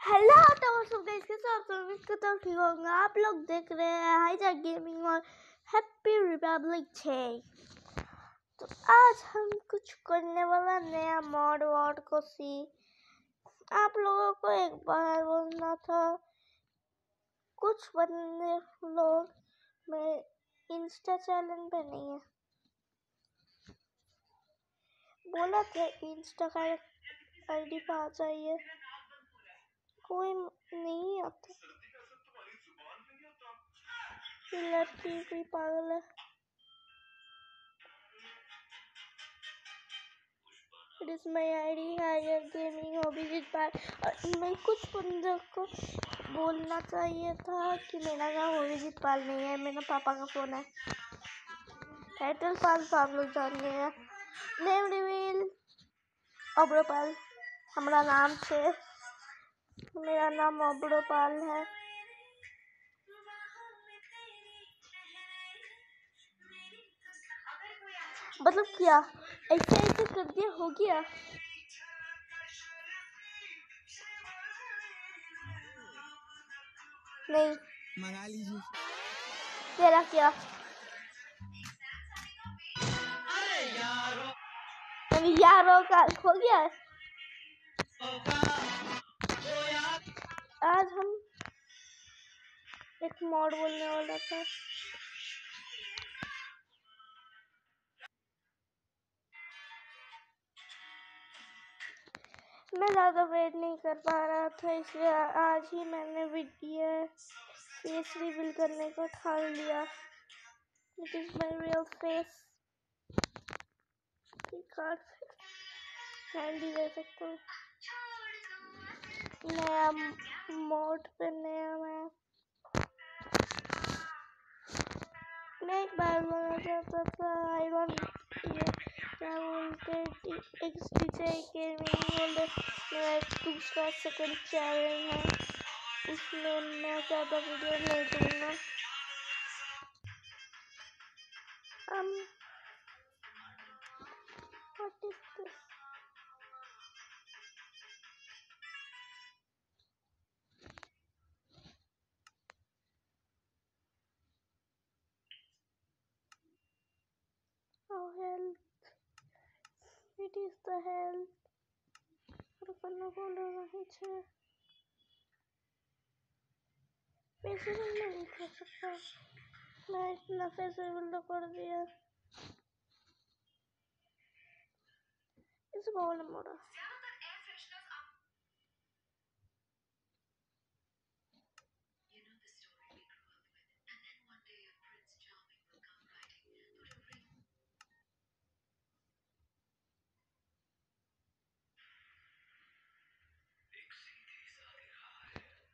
Hello तो आप लोग देख रहे हैं हाईजैक गेमिंग और हैप्पी रिपब्लिक डे तो आज हम कुछ करने वाला नया मॉड वॉड को सी। आप लोगों को एक बार बोलना था, कुछ बंदे लोग मेरे इंस्टा चैनल पे नहीं है। बोला था इंस्टा का आईडी पे आ जाइए। कोई नहीं आता। ये लड़की कोई पागल है। It is my ID higher gaming hobby with bar और मैं कुछ बंदों को बोलना चाहिए था कि मेरा नाम अभिजीत पाल नहीं है, मेरा पापा का फ़ोन है। टाइटल पाल तो आप लोग जान गए हैं नेम रिवील अब्रोपाल हमारा नाम છે मेरा नाम अब्रोपाल है। मतलब क्या? ऐसे ऐसे कर दिया हो गया? नहीं। मंगा लीजिए। तेरा क्या? अभी यारों का हो गया? आज हम एक मॉड बोलने वाला था। मैं ज़्यादा वेट नहीं कर पा रहा था, इसलिए आज ही मैंने वीडियो फेस करने को ठान लिया। It is real face card hand ले सकता नया मोड पे नया मैं मैं एक बार बोलना चाहता था आई वांट ये क्या बोलते एक्स डी जे के बोले मेरा एक दूसरा सेकंड चैनल है। उसमें मैं ज़्यादा वीडियो नहीं दूँगा। Um what is It is the health. रुकना बोलो वहीं से फेसिबल नहीं कर सकता मैं इतना फेसिबल तो कर दिया इस बोल मोड़ा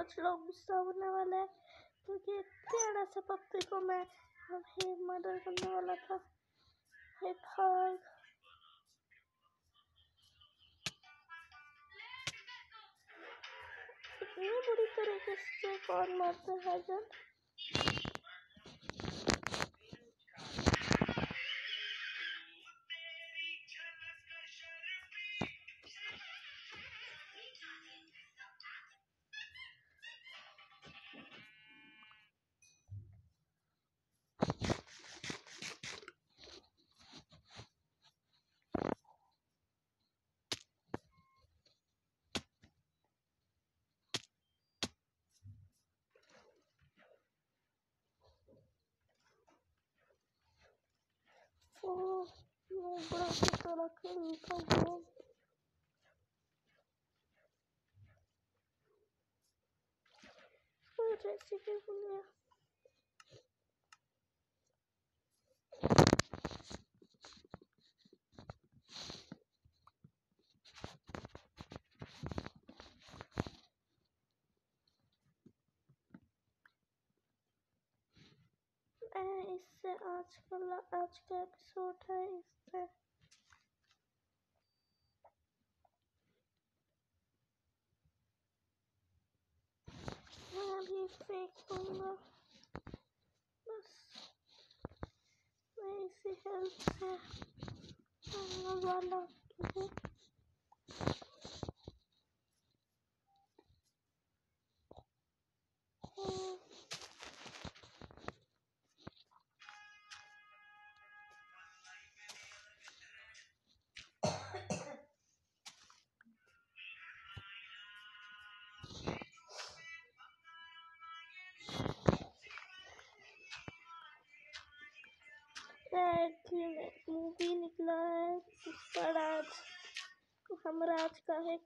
कुछ लोग गुस्सा होने वाले हैं। क्योंकि एक प्यारा सा पप्पी को मैं अभी मर्डर करने वाला था। हे भाग इतनी बुरी तरीके से कौन मारते हैं जब Oh, bırakıp bırakırım tamam. Şöyle çekil bunu ya. atu la atu ke episode i te. Nāli fēku ngā. Mas. Mēsi hēl wala.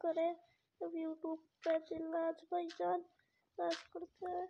करे। अब यूट्यूब पे दिलराज भाईजान राज करते हैं।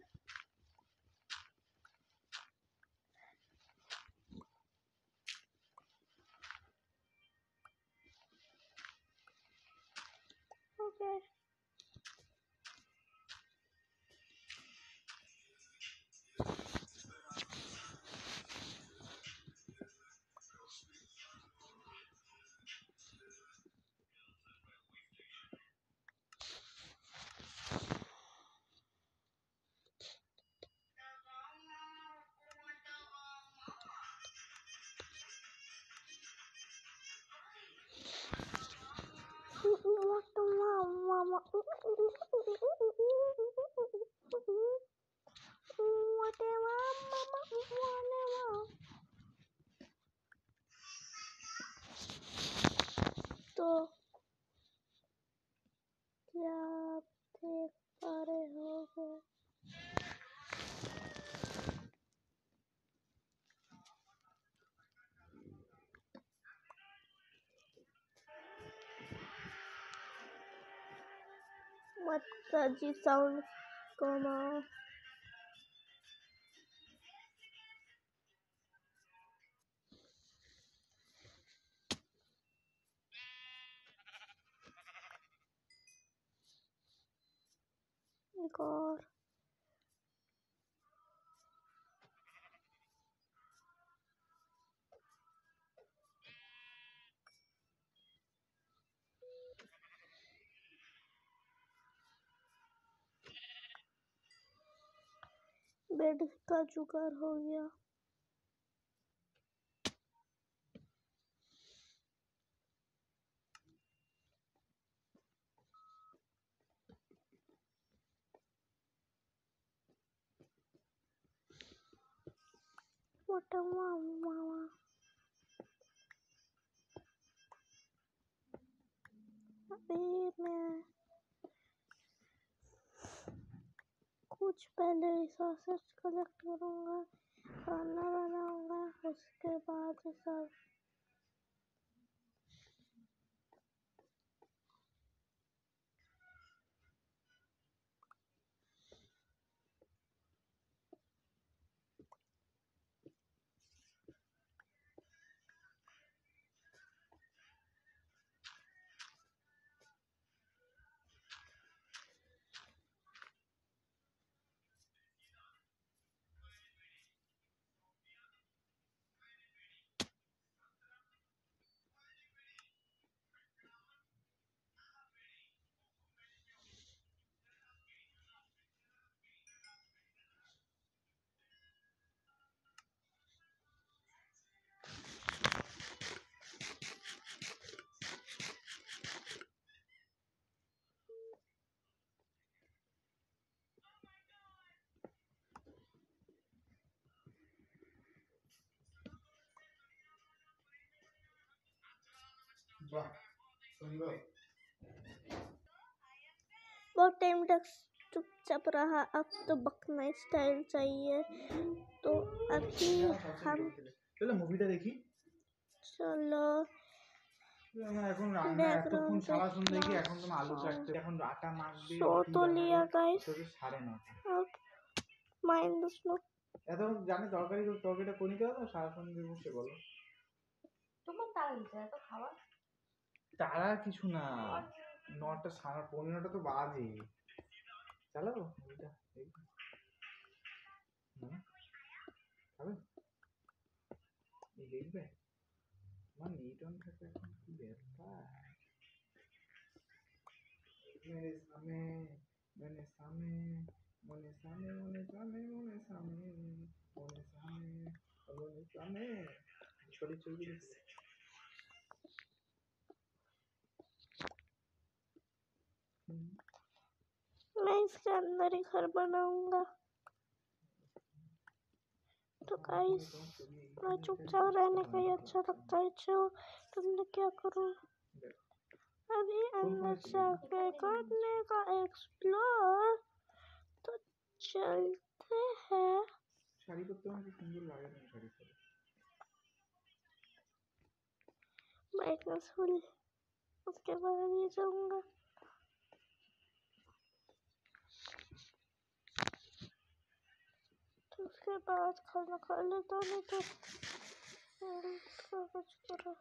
Do. allí son como God. Bed का जुगाड़ हो गया wow. अभी मैं कुछ पहले रिसोर्सेज कलेक्ट करूँगा खाना बनाऊँगा उसके बाद सब वाह सुंदर बहुत टाइम तक चुपचाप रहा अब तो बकना स्टाइल चाहिए तो अभी हम চলো মুভিটা দেখি চলো আমার এখন রান্না এতক্ষণ Background সারা সন্ধ্যে গিয়ে এখন sound. তোমার আলু কাটতে এখন আটা মাখবে So রুটি তো বানাবে, লিয়া guys. তোকে সাড়ে নটা अब माइंड the snow এতক্ষণ জানি তরকারি তরকারিটা করে নিতে হবে সারা সন্ধ্যে বসে বলো তোমার তারা দিতে এত খাবার তারা কিছু না নটা সাড়ে পনেরোটা তো বাজে চালাবো ওইটা এই। হুম? খাবে এই দেখবে আমার নেট অন থাকে এখন কি ব্যাপার মেরে সামনে মনে সামনে মনে সামনে মনে সামনে মনে সামনে মনে সামনে মনে সামনে ছড়ি ছড়ি इसके अंदर ही घर बनाऊँगा। तो गाइस मैं चुपचाप रहने का ही अच्छा लगता है। जो तुमने क्या करूँ? अभी अंदर जाके करने का एक्सप्लोर तो चलते हैं। मैं इतना उसके बाद ये जाऊँगा। तो उसके बाद खाना खा लेता हूँ नहीं तो उसका कुछ करो।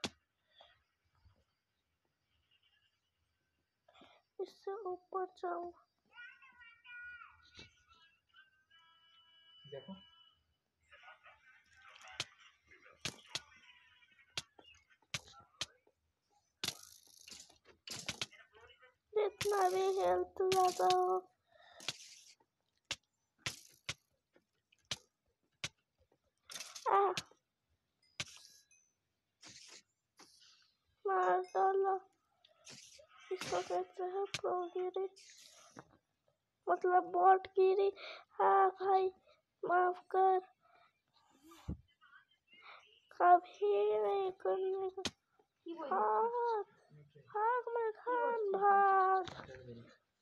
इससे ऊपर जाऊँ। দেখো जितना भी हेल्थ ज़्यादा हो आह! मार डाला इसको कहते हैं प्रोगिरी मतलब बॉट गिरी हाँ भाई माफ कर कभी नहीं करने का কি বই भाग भाग मैं खान भाग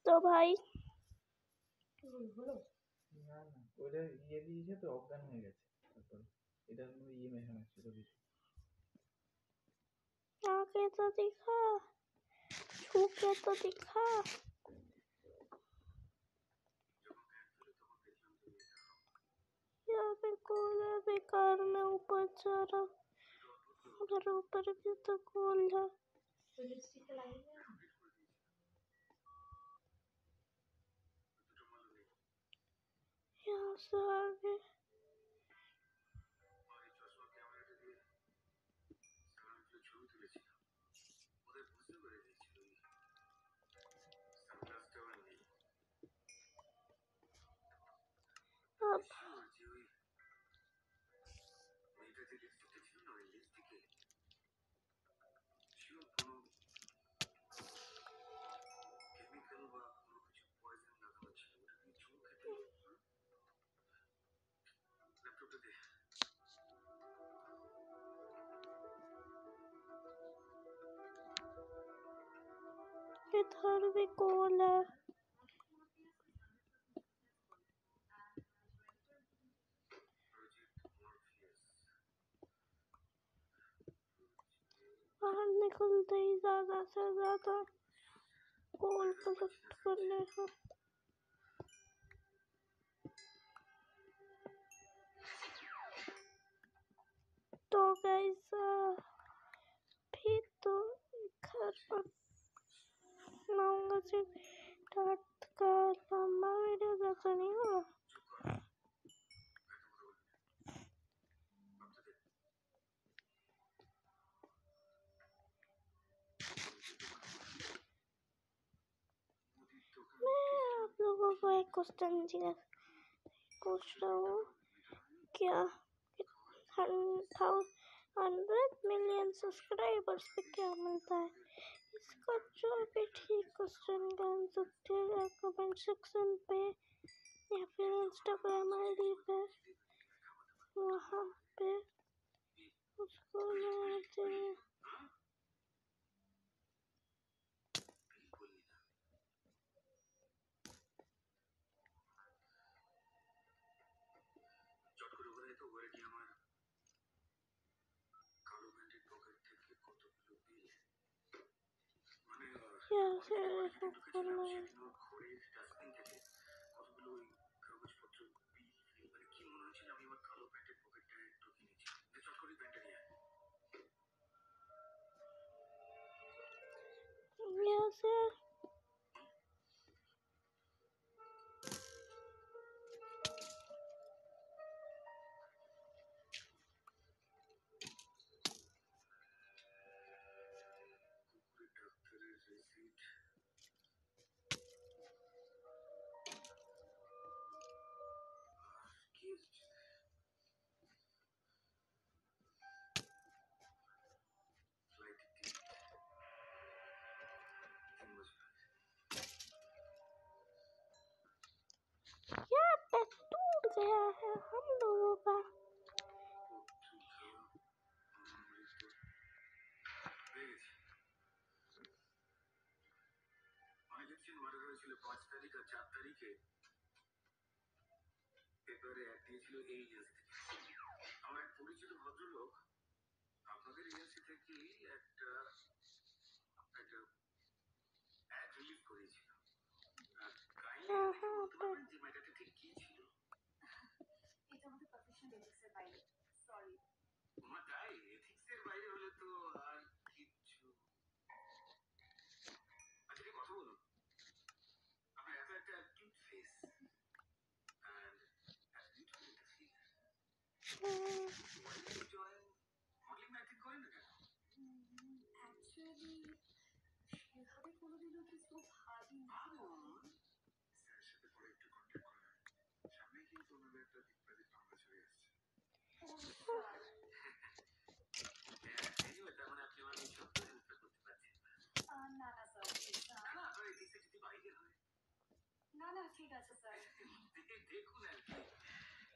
तो भाई কি বই হলো না না ওইটা ইয়ে দিয়েছে তো অজ্ঞান হয়ে গেছে इधर में ये मैं समझ रही आके तो दिखा छू के तो दिखा यहाँ पे कौन है बेकार में ऊपर जा रहा अगर ऊपर भी तो कौन है यहाँ से आगे। इधर भी कोल है। बाहर निकलते ही ज़्यादा से ज़्यादा गोल कलेक्ट करने हैं तो गाइस भी तो घर पर बनाऊँगा सिर्फ़ डार्ट का लंबा वीडियो ज़्यादा नहीं होगा मैं आप लोगों क्वेश्चन पूछ रहा हूँ क्या हंड्रेड मिलियन सब्सक्राइबर्स पे क्या मिलता है? इसका जो भी ठीक क्वेश्चन का आंसर देगा कमेंट सेक्शन पे या फिर इंस्टाग्राम आईडी पे, वहाँ पे उसको मैं यहाँ से ऐसा करना है। हम लोगों का পত্রিকা অমৃত পেয়ে গেছি অনেক দেখছেন মার্ডার হয়েছিল পাঁচ তারিখ আর চার তারিখে পেপারে অ্যাড দিয়েছিল এই এজেন্সি থেকে আমার এক পরিচিত ভদ্রলোক আপনাদের এজেন্সি থেকে একটা একটা অ্যাড রিলিজ করেছিল আর কাইন্ডলি हाँ বলতে हाँ পারবেন যে না না ঠিক আছে স্যার দেখুন আর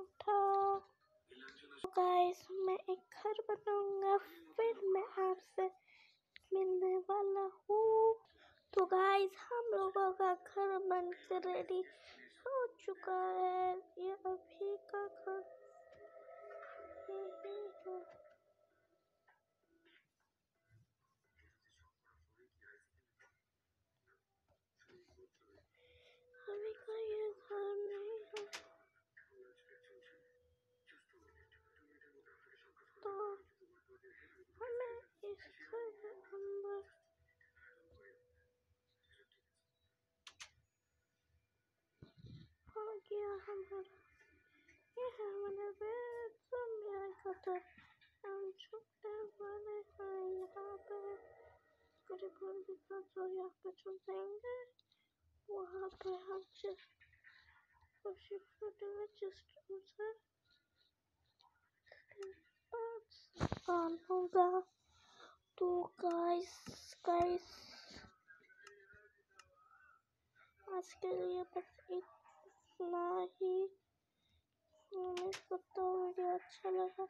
उठा गाइस मैं एक घर बनाऊँगा, फिर मैं आपसे मिलने वाला हूँ। तो गाइस हम लोगों का घर बनकर रेडी हो चुका है। ये अभी का घर हमें इस अंदर हो गया हमारा ये है हमारा बेडरूम यहाँ का तो हम छोटे बड़े हैं यहाँ पे करीब करीब का तो यहाँ पे चल जाएँगे वहाँ पे हम जस्ट और शिफ्ट करेंगे जस्ट उधर होगा तो गाइस गाइस आज के लिए बस इतना ही उम्मीद करता हूँ वीडियो अच्छा लगा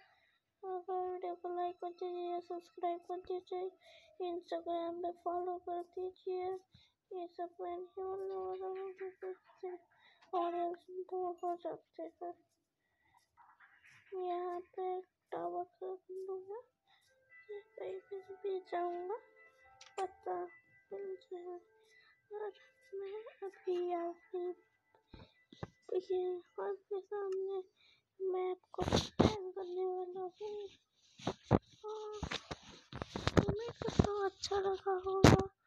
अगर वीडियो को लाइक कर दीजिए सब्सक्राइब कर दीजिए इंस्टाग्राम पे फॉलो कर दीजिए ये सब मैं नहीं बोलने वाला हूँ ऑडियंस दो हो सकते हैं यहाँ पे टावर कर दूँगा कहीं पे भी जाऊँगा। पता मिल जाए और मैं अभी अभी ये आपके सामने मैं आपको करने वाला हूँ। और करता हूँ अच्छा लगा होगा।